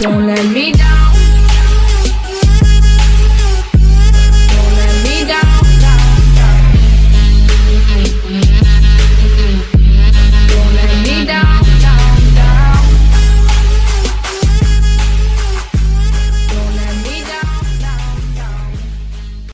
Don't let me down.